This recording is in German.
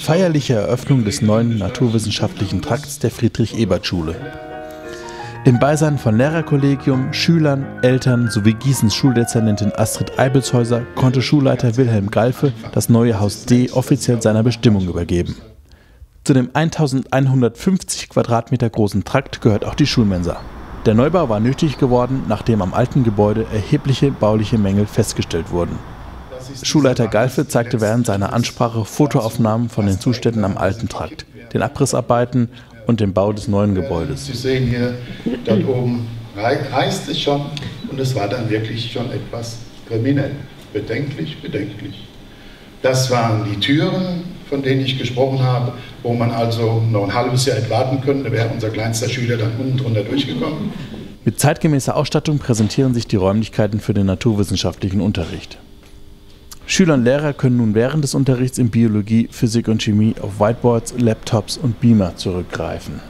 Feierliche Eröffnung des neuen naturwissenschaftlichen Trakts der Friedrich-Ebert-Schule. Im Beisein von Lehrerkollegium, Schülern, Eltern sowie Gießens Schuldezernentin Astrid Eibelshäuser konnte Schulleiter Wilhelm Galfe das neue Haus D offiziell seiner Bestimmung übergeben. Zu dem 1150 Quadratmeter großen Trakt gehört auch die Schulmensa. Der Neubau war nötig geworden, nachdem am alten Gebäude erhebliche bauliche Mängel festgestellt wurden. Schulleiter Galfe zeigte während seiner Ansprache Fotoaufnahmen von den Zuständen am alten Trakt, den Abrissarbeiten und dem Bau des neuen Gebäudes. Sie sehen hier, dort oben reißt es schon und es war dann wirklich schon etwas kriminell. Bedenklich, bedenklich. Das waren die Türen, von denen ich gesprochen habe, wo man also noch ein halbes Jahr hätte warten können, da wäre unser kleinster Schüler dann unten drunter durchgekommen. Mit zeitgemäßer Ausstattung präsentieren sich die Räumlichkeiten für den naturwissenschaftlichen Unterricht. Schüler und Lehrer können nun während des Unterrichts in Biologie, Physik und Chemie auf Whiteboards, Laptops und Beamer zurückgreifen.